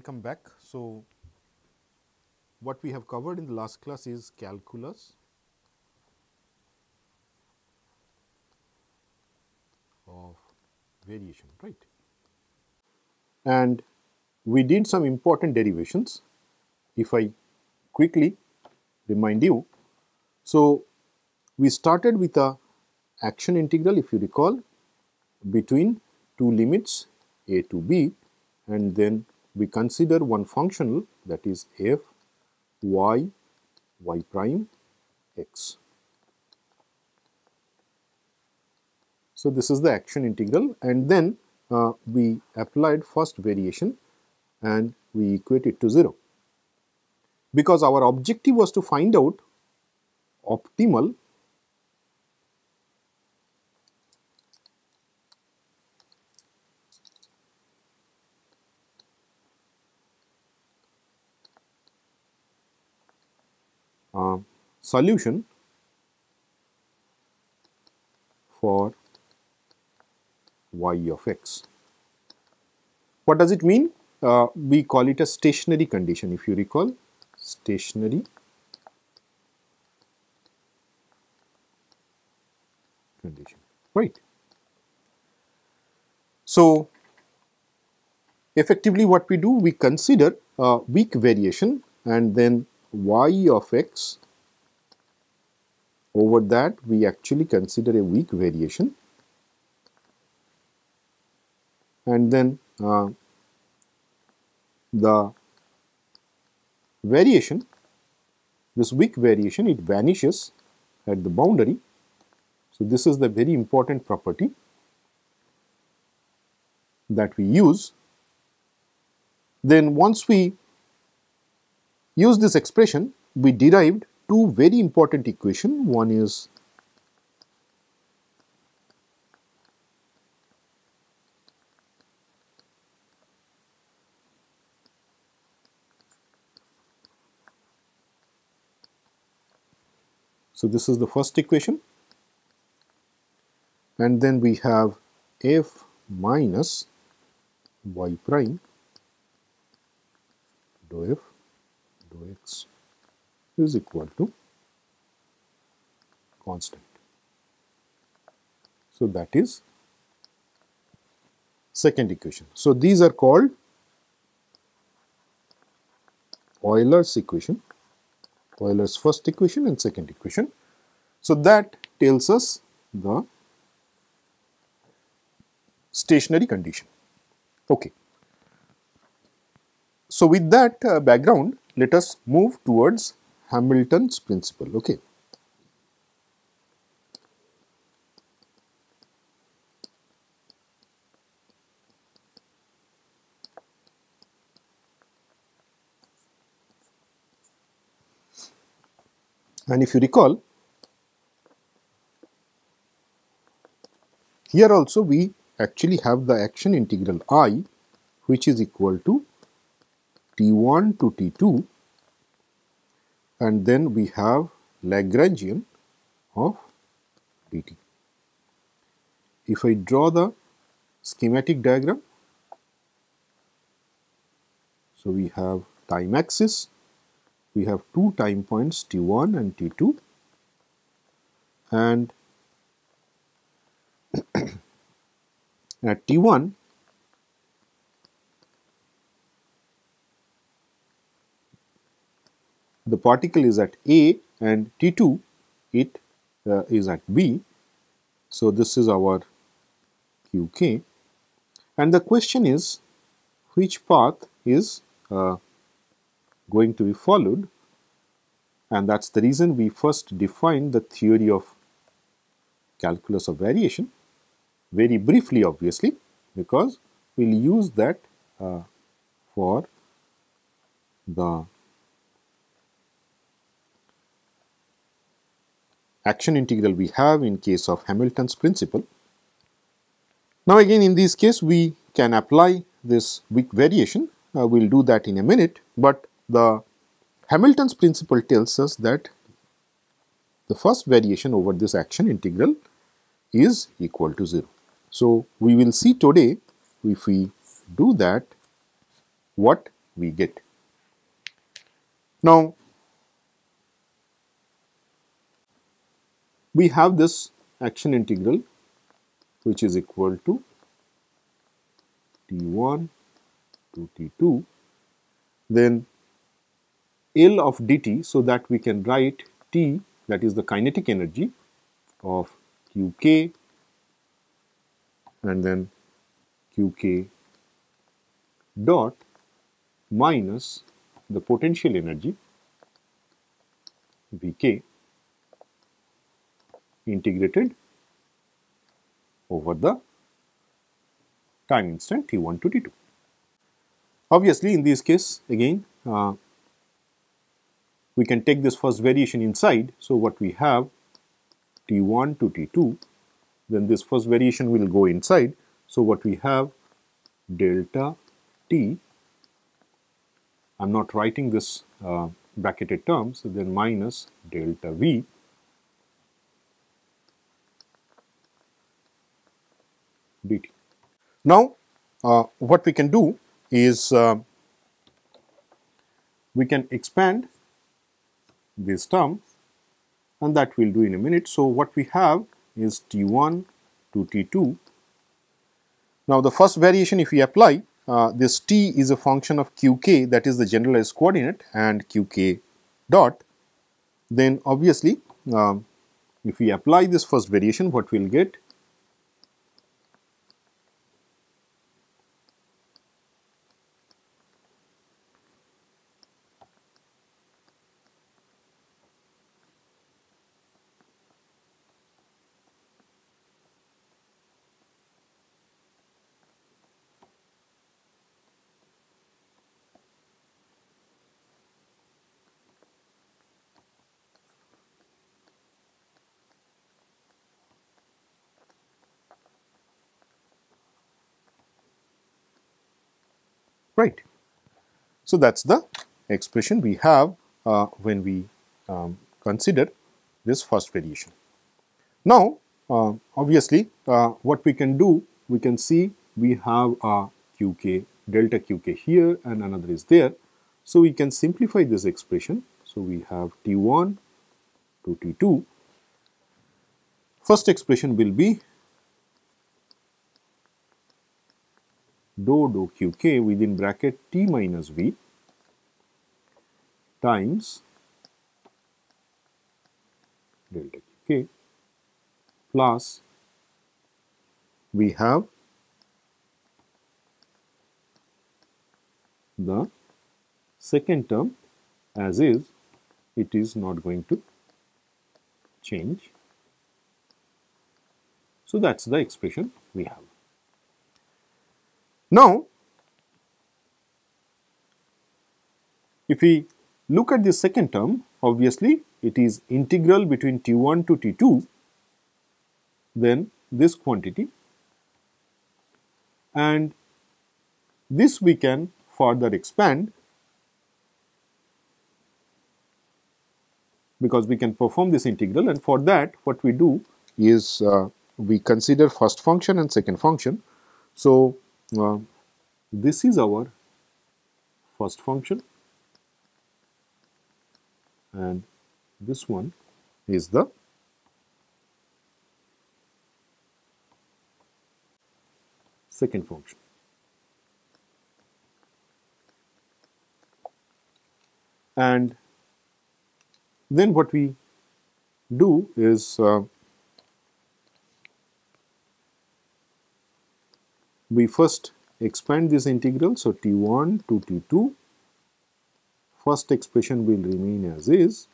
welcome back. So, what we have covered in the last class is calculus of variation, right. And we did some important derivations. If I quickly remind you, so we started with a action integral if you recall between two limits a to b and then we consider one functional that is f y y prime x. So, this is the action integral and then uh, we applied first variation and we equate it to 0 because our objective was to find out optimal uh, solution for y of x. What does it mean? Uh, we call it a stationary condition if you recall stationary condition right. So, effectively what we do we consider a weak variation and then y of x over that we actually consider a weak variation and then uh, the variation this weak variation it vanishes at the boundary. So, this is the very important property that we use. Then once we use this expression, we derived two very important equation. One is So, this is the first equation and then we have f minus y prime dou f dou x is equal to constant. So, that is second equation. So, these are called Euler's equation, Euler's first equation and second equation. So, that tells us the stationary condition. Okay. So, with that uh, background, let us move towards Hamilton's principle. Okay. And if you recall, here also we actually have the action integral i which is equal to t1 to t2 and then we have Lagrangian of dt. If I draw the schematic diagram, so we have time axis, we have two time points t1 and t2 and at t1 the particle is at A and T2 it uh, is at B. So, this is our QK and the question is which path is uh, going to be followed and that is the reason we first defined the theory of calculus of variation very briefly obviously because we will use that uh, for the action integral we have in case of Hamilton's principle. Now again in this case we can apply this weak variation, uh, we will do that in a minute, but the Hamilton's principle tells us that the first variation over this action integral is equal to 0. So, we will see today if we do that what we get. Now, we have this action integral which is equal to T1 to T2 then L of dt so that we can write T that is the kinetic energy of Qk and then Qk dot minus the potential energy Vk integrated over the time instant t1 to t2. Obviously, in this case again uh, we can take this first variation inside. So, what we have t1 to t2 then this first variation will go inside. So, what we have delta t I am not writing this uh, bracketed term. So, then minus delta v dt. Now, uh, what we can do is uh, we can expand this term and that we will do in a minute. So, what we have is T1 to T2. Now, the first variation if we apply uh, this T is a function of Qk that is the generalized coordinate and Qk dot then obviously um, if we apply this first variation what we will get right. So, that is the expression we have uh, when we um, consider this first variation. Now, uh, obviously, uh, what we can do, we can see we have a qk delta qk here and another is there. So, we can simplify this expression. So, we have T1 to T2. First expression will be dou dou qk within bracket t minus v times delta qk plus we have the second term as is it is not going to change. So, that is the expression we have. Now, if we look at the second term, obviously it is integral between T1 to T2, then this quantity. And this we can further expand because we can perform this integral. And for that what we do is uh, we consider first function and second function. So, uh, this is our first function and this one is the second function. And then what we do is uh, we first expand this integral. So, T1 to T2 first expression will remain as is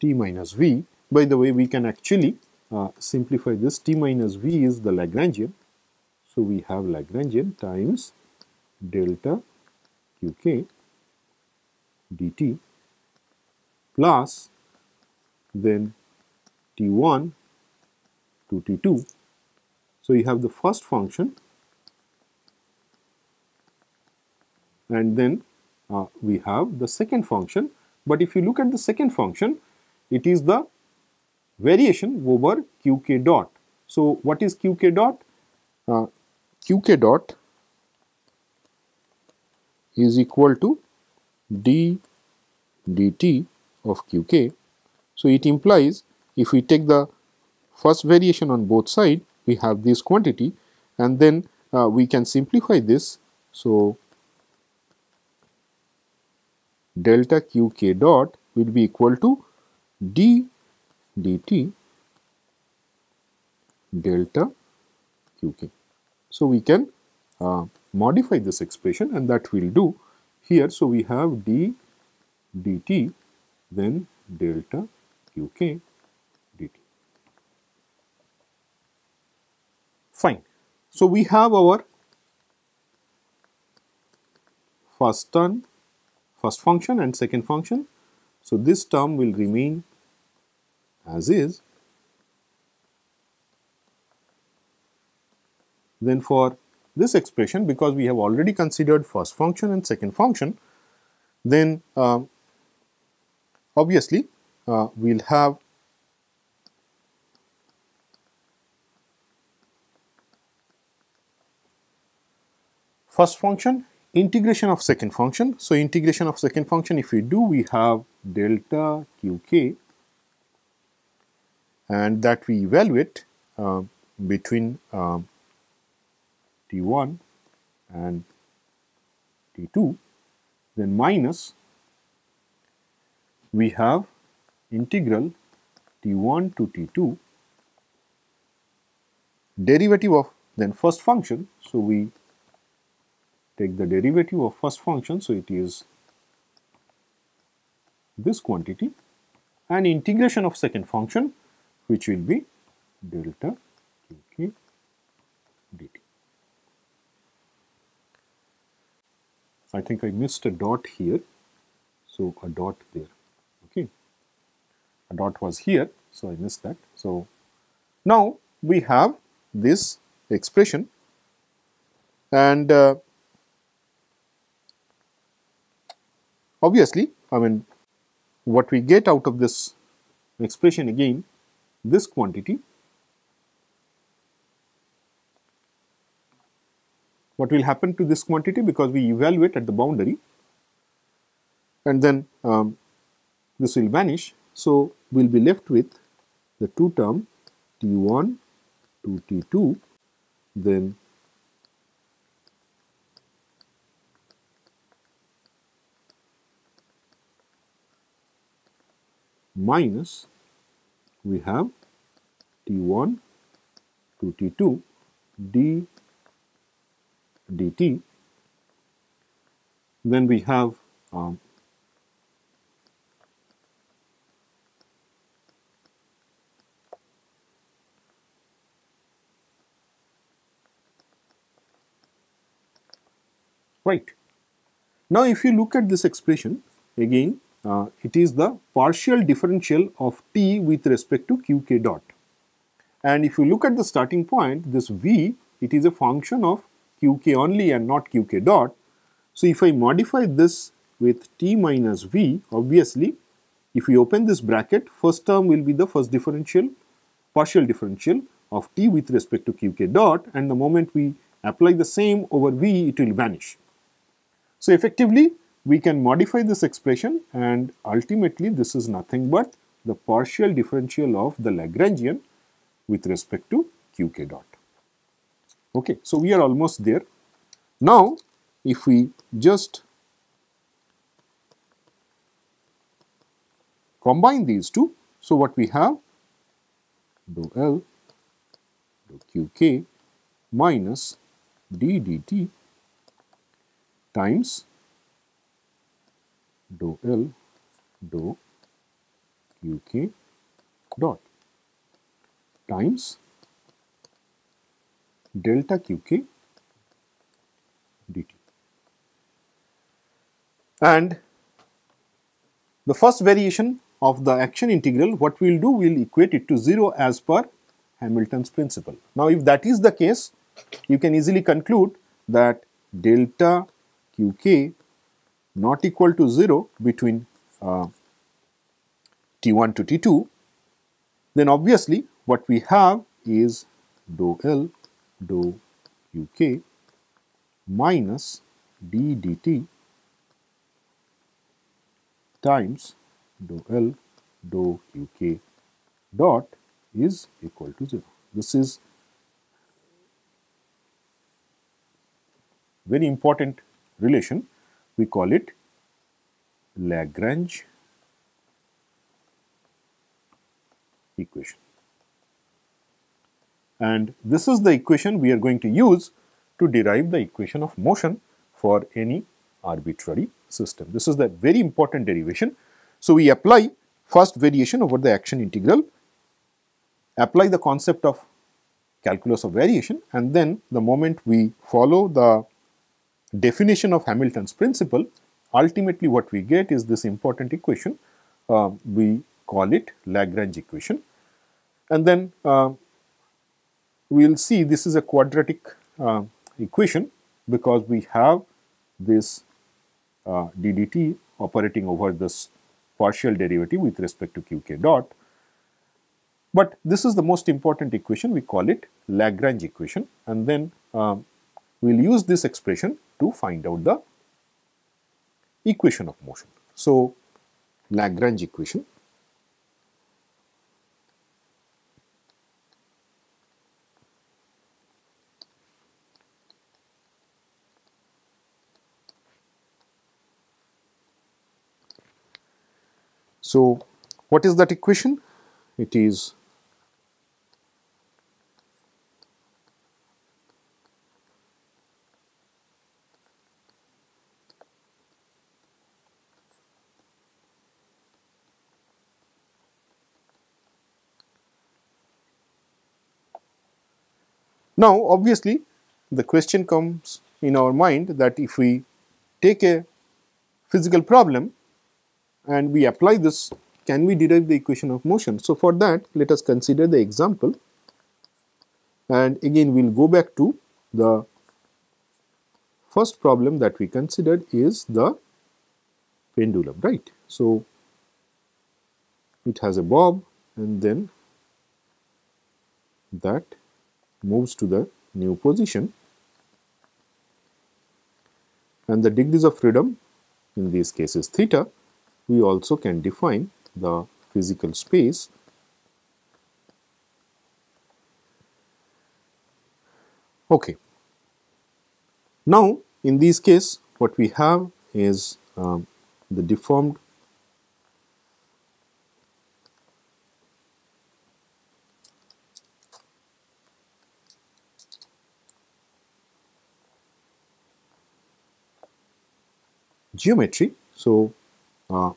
T minus V. By the way, we can actually uh, simplify this T minus V is the Lagrangian. So, we have Lagrangian times delta Qk dt plus then T1 to T2. So, you have the first function and then uh, we have the second function. But if you look at the second function, it is the variation over qk dot. So, what is qk dot? Uh, qk dot is equal to d dt of qk. So, it implies if we take the first variation on both sides, we have this quantity and then uh, we can simplify this. So, delta qk dot will be equal to d dt delta qk. So, we can uh, modify this expression and that will do here. So, we have d dt then delta qk dt. Fine. So, we have our first term, first function and second function. So, this term will remain as is. Then for this expression because we have already considered first function and second function, then uh, obviously uh, we will have first function integration of second function. So, integration of second function if we do we have delta qk and that we evaluate uh, between uh, T1 and T2 then minus we have integral T1 to T2 derivative of then first function. So, we take the derivative of first function. So, it is this quantity and integration of second function which will be delta qk dt. I think I missed a dot here. So, a dot there, okay. A dot was here, so I missed that. So, now we have this expression and uh, obviously, I mean what we get out of this expression again, this quantity what will happen to this quantity because we evaluate at the boundary and then um, this will vanish. So, we will be left with the two term T1 to T2 then minus we have T1 to T2 d dt. Then we have um, right. Now, if you look at this expression again, uh, it is the partial differential of t with respect to qk dot. And if you look at the starting point, this v, it is a function of qk only and not qk dot. So, if I modify this with t minus v, obviously, if we open this bracket, first term will be the first differential, partial differential of t with respect to qk dot and the moment we apply the same over v, it will vanish. So, effectively, we can modify this expression and ultimately this is nothing but the partial differential of the Lagrangian with respect to qk dot. Okay, so we are almost there. Now, if we just combine these two, so what we have dou L dou Qk minus d dt times dou L dou Qk dot times delta qk dt. And the first variation of the action integral, what we will do, we will equate it to 0 as per Hamilton's principle. Now, if that is the case, you can easily conclude that delta qk not equal to 0 between uh, t1 to t2, then obviously what we have is dou L dou qk minus d dt times dou L dou qk dot is equal to 0. This is very important relation. We call it Lagrange equation. And this is the equation we are going to use to derive the equation of motion for any arbitrary system. This is the very important derivation. So, we apply first variation over the action integral, apply the concept of calculus of variation and then the moment we follow the definition of Hamilton's principle, ultimately what we get is this important equation, uh, we call it Lagrange equation. And then uh, we will see this is a quadratic uh, equation because we have this uh, ddt operating over this partial derivative with respect to qk dot. But this is the most important equation we call it Lagrange equation and then uh, we will use this expression to find out the equation of motion. So, Lagrange equation So, what is that equation? It is Now, obviously, the question comes in our mind that if we take a physical problem and we apply this, can we derive the equation of motion? So, for that let us consider the example and again we will go back to the first problem that we considered is the pendulum, right. So, it has a bob and then that moves to the new position. And the degrees of freedom in these cases theta we also can define the physical space. Okay. Now in this case what we have is um, the deformed geometry. So, uh,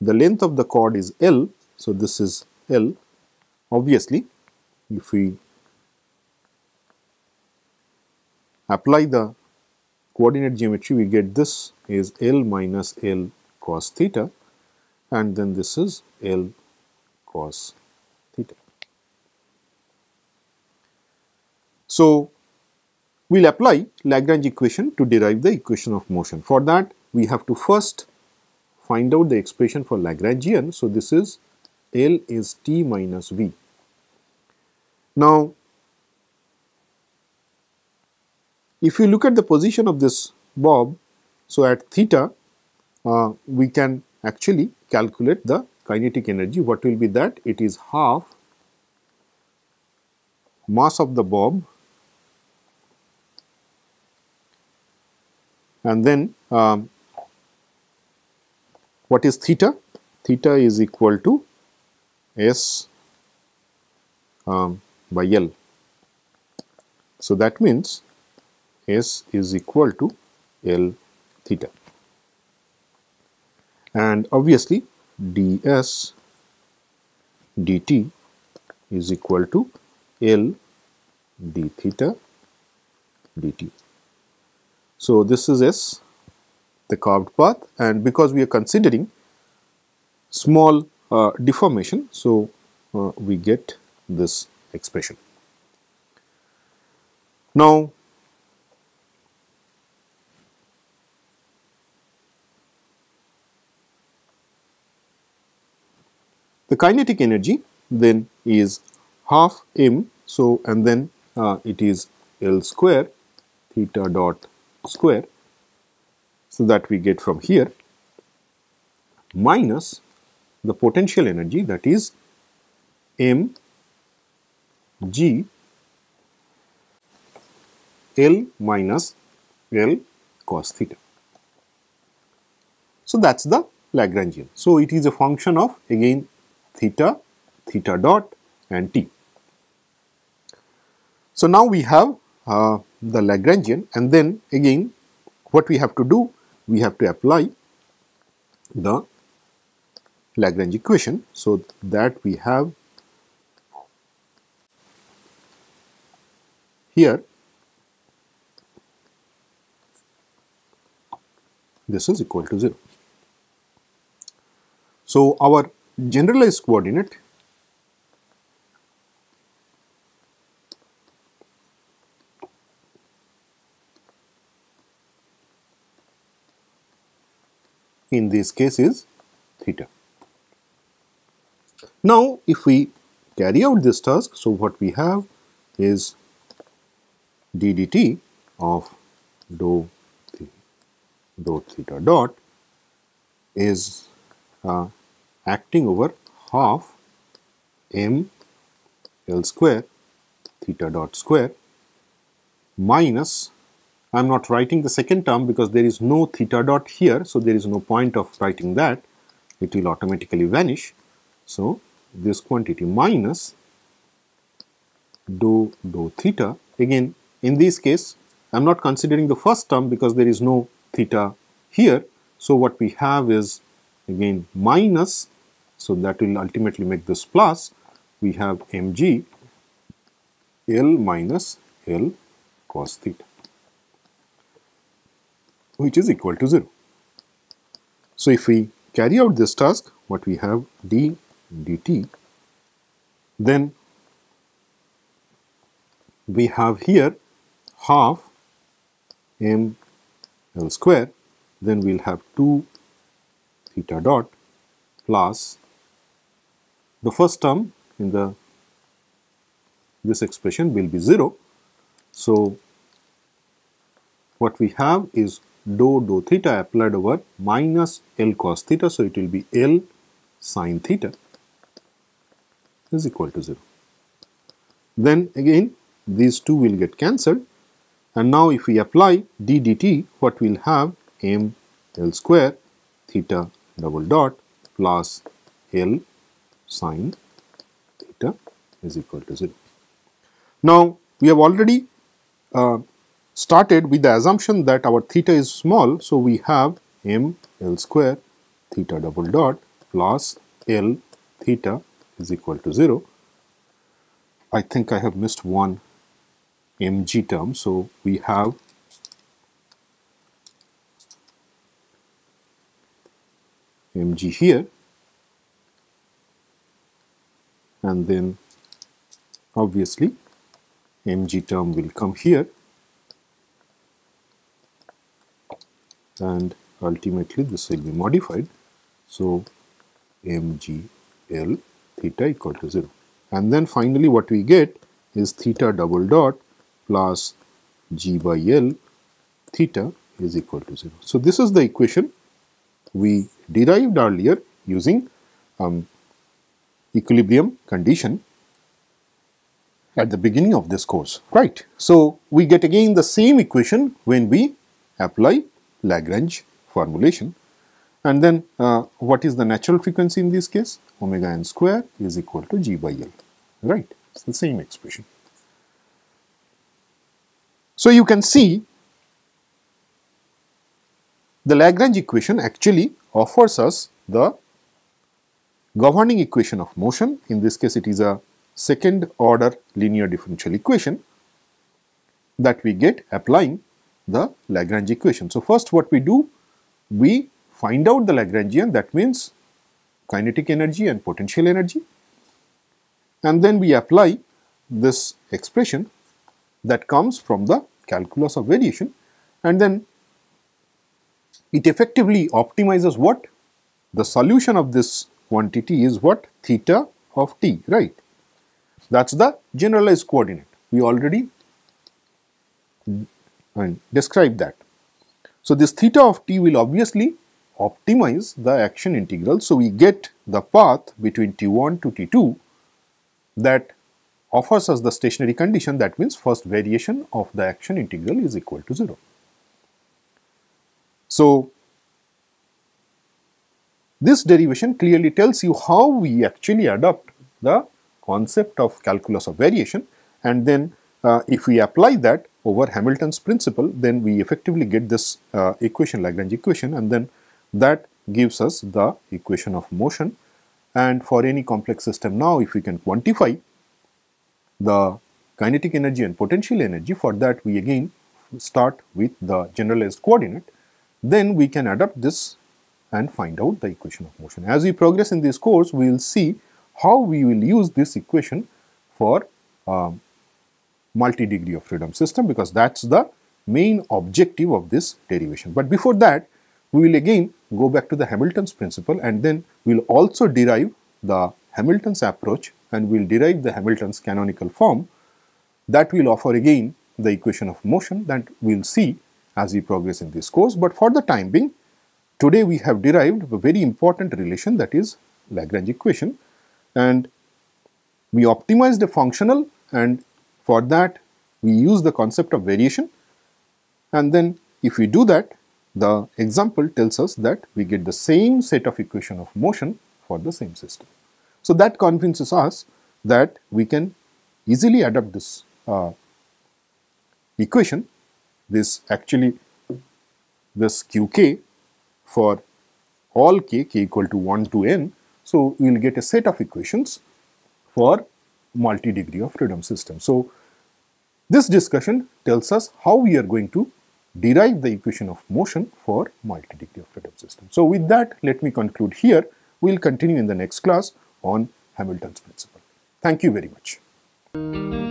the length of the chord is L. So, this is L. Obviously, if we apply the coordinate geometry, we get this is L minus L cos theta and then this is L cos theta. So, we will apply Lagrange equation to derive the equation of motion. For that, we have to first find out the expression for Lagrangian. So, this is L is T minus V. Now, if you look at the position of this bob, so at theta, uh, we can actually calculate the kinetic energy. What will be that? It is half mass of the bob and then um, what is theta? Theta is equal to S um, by L. So, that means S is equal to L theta and obviously ds dt is equal to L d theta dt. So, this is S the curved path and because we are considering small uh, deformation. So, uh, we get this expression. Now, the kinetic energy then is half m. So, and then uh, it is L square theta dot square so that we get from here minus the potential energy that is m g L minus L cos theta. So, that is the Lagrangian. So, it is a function of again theta, theta dot and t. So, now we have uh, the Lagrangian and then again what we have to do? We have to apply the Lagrange equation. So, that we have here this is equal to 0. So, our generalized coordinate in this case is theta. Now, if we carry out this task, so what we have is d dt of dou dou theta dot is uh, acting over half m L square theta dot square minus I am not writing the second term because there is no theta dot here. So, there is no point of writing that it will automatically vanish. So, this quantity minus dou dou theta again in this case I am not considering the first term because there is no theta here. So, what we have is again minus, so that will ultimately make this plus, we have mg L minus L cos theta which is equal to 0. So, if we carry out this task what we have d dt then we have here half m L square, then we will have 2 theta dot plus the first term in the this expression will be 0. So, what we have is dou dou theta applied over minus L cos theta. So, it will be L sin theta is equal to 0. Then again these two will get cancelled and now if we apply d dt, what we'll have m L square theta double dot plus L sine theta is equal to 0. Now, we have already uh, started with the assumption that our theta is small. So, we have m L square theta double dot plus L theta is equal to 0. I think I have missed one mg term. So, we have mg here and then obviously mg term will come here and ultimately this will be modified. So, mg l theta equal to 0 and then finally what we get is theta double dot plus g by L theta is equal to 0. So, this is the equation we derived earlier using um, equilibrium condition at the beginning of this course, right. So, we get again the same equation when we apply Lagrange formulation and then uh, what is the natural frequency in this case? Omega n square is equal to g by L, right. It's the same expression. So, you can see the Lagrange equation actually offers us the governing equation of motion. In this case, it is a second order linear differential equation that we get applying the Lagrange equation. So, first what we do? We find out the Lagrangian that means kinetic energy and potential energy and then we apply this expression that comes from the calculus of variation and then it effectively optimizes what? The solution of this quantity is what? Theta of t, right? That is the generalized coordinate. We already and describe that. So, this theta of t will obviously optimize the action integral. So, we get the path between t1 to t2 that offers us the stationary condition that means first variation of the action integral is equal to 0. So, this derivation clearly tells you how we actually adopt the concept of calculus of variation and then uh, if we apply that over Hamilton's principle then we effectively get this uh, equation Lagrange equation and then that gives us the equation of motion and for any complex system now if we can quantify the kinetic energy and potential energy for that we again start with the generalized coordinate then we can adapt this and find out the equation of motion. As we progress in this course we will see how we will use this equation for um, multi-degree of freedom system because that is the main objective of this derivation. But before that we will again go back to the Hamilton's principle and then we will also derive the Hamilton's approach and we will derive the Hamilton's canonical form that will offer again the equation of motion that we will see as we progress in this course. But for the time being today we have derived a very important relation that is Lagrange equation and we optimized a functional and for that we use the concept of variation and then if we do that the example tells us that we get the same set of equation of motion for the same system. So, that convinces us that we can easily adapt this uh, equation, this actually this qk for all k, k equal to 1 to n. So, we will get a set of equations for multi-degree of freedom system. So, this discussion tells us how we are going to derive the equation of motion for multi-degree of freedom system. So, with that let me conclude here. We will continue in the next class on Hamilton's principle. Thank you very much.